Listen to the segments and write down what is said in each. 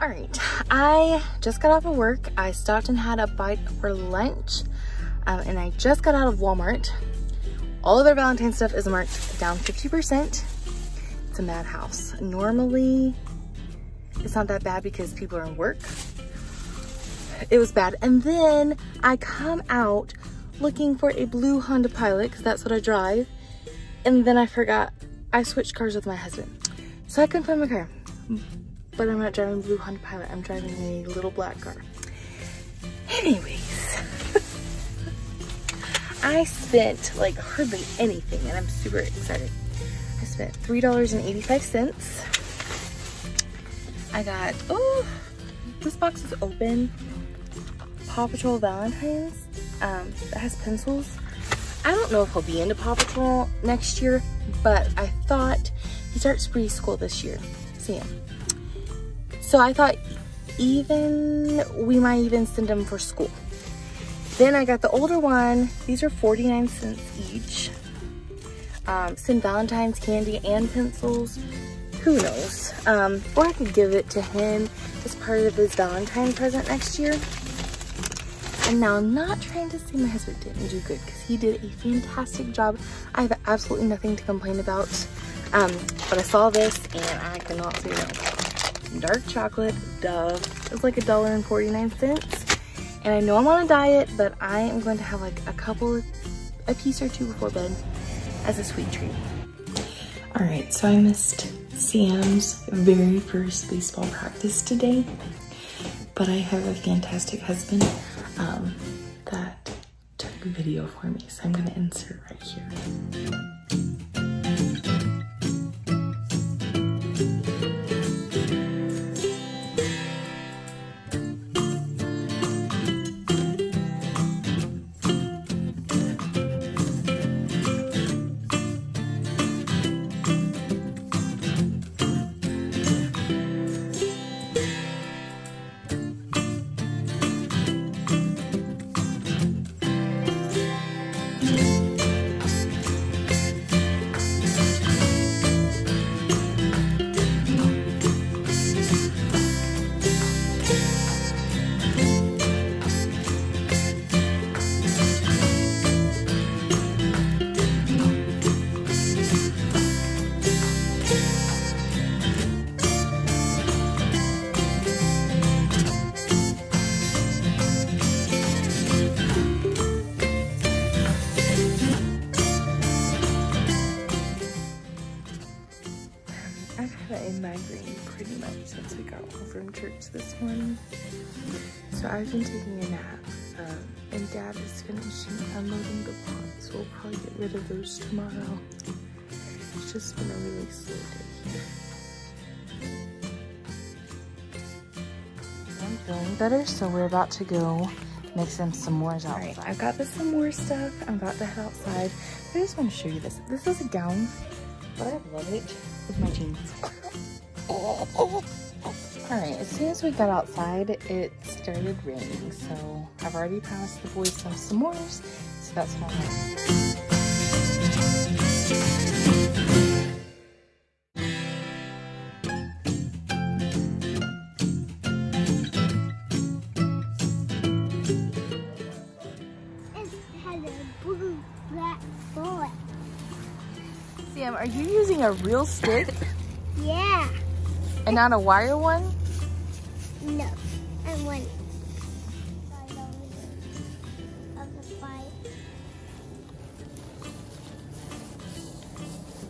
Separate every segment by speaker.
Speaker 1: All right, I just got off of work. I stopped and had a bite for lunch. Um, and I just got out of Walmart. All of their Valentine stuff is marked down 50%. It's a madhouse. Normally, it's not that bad because people are in work. It was bad. And then I come out looking for a blue Honda Pilot because that's what I drive. And then I forgot I switched cars with my husband. So I couldn't find my car but I'm not driving blue Honda Pilot. I'm driving a little black car. Anyways, I spent like hardly anything and I'm super excited. I spent $3.85. I got, oh, this box is open. Paw Patrol Valentine's um, that has pencils. I don't know if he'll be into Paw Patrol next year, but I thought he starts preschool this year. See him. So I thought even, we might even send them for school. Then I got the older one. These are 49 cents each. Um, send Valentine's candy and pencils. Who knows? Um, or I could give it to him as part of his Valentine present next year. And now I'm not trying to say my husband didn't do good because he did a fantastic job. I have absolutely nothing to complain about. Um, but I saw this and I cannot say no dark chocolate Dove. It's like a dollar and 49 cents. And I know I'm on a diet, but I am going to have like a couple, a piece or two before bed as a sweet treat. All right, so I missed Sam's very first baseball practice today, but I have a fantastic husband um, that took a video for me, so I'm gonna insert right here. So I've been taking a nap, um, and Dad is finishing unloading the pots, so we'll probably get rid of those tomorrow. It's just been a really slow day here. I'm feeling better, so we're about to go make some s'mores outside. All right, I've got the s'more stuff. I'm about to head outside. I just want to show you this. This is a gown, but I love it with my jeans. All right, as soon as we got outside, it started raining. So I've already promised the boys some s'mores, so that's what I'm are you using a real stick?
Speaker 2: yeah.
Speaker 1: And not a wire one?
Speaker 2: No, I want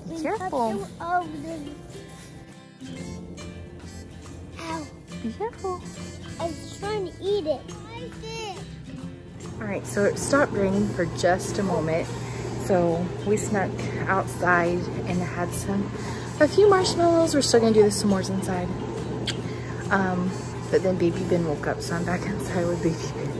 Speaker 1: Be careful.
Speaker 2: Ow.
Speaker 1: Be careful.
Speaker 2: I was trying to eat it. I did.
Speaker 1: All right, so it stopped raining for just a moment. So we snuck outside and had some, a few marshmallows. We're still gonna do the s'mores inside. Um, but then baby Ben woke up, so I'm back inside with baby Ben.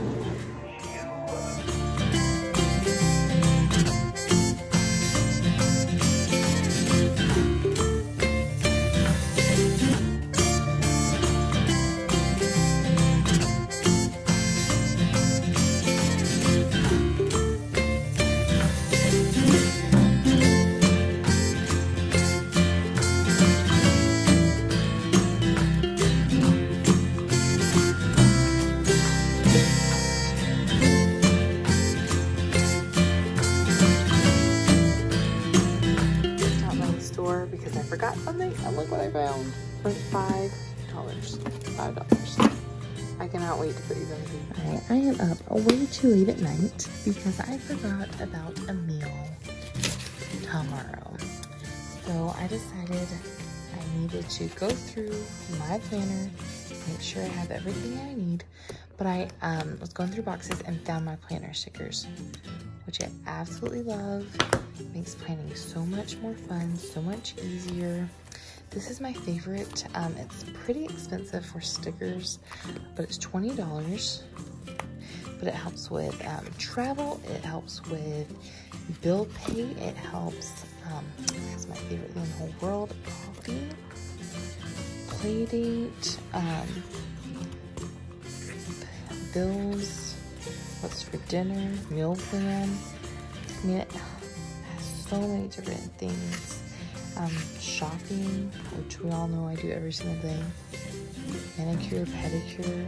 Speaker 1: Five dollars.
Speaker 3: Five dollars. I cannot wait to put these on the beach.
Speaker 1: Alright, I am up way too late at night because I forgot about a meal tomorrow. So I decided I needed to go through my planner, make sure I have everything I need. But I um, was going through boxes and found my planner stickers, which I absolutely love. makes planning so much more fun, so much easier. This is my favorite. Um, it's pretty expensive for stickers, but it's $20. But it helps with um, travel, it helps with bill pay, it helps, um, it's my favorite thing in the whole world, coffee, play date, um, bills, what's for dinner, meal plan. I mean, it has so many different things um, shopping, which we all know I do every single day, manicure, pedicure.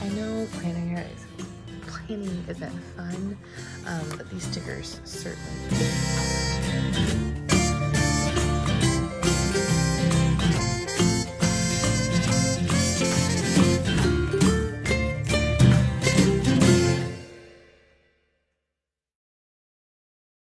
Speaker 1: I know planning is planning isn't fun, um, but these stickers certainly.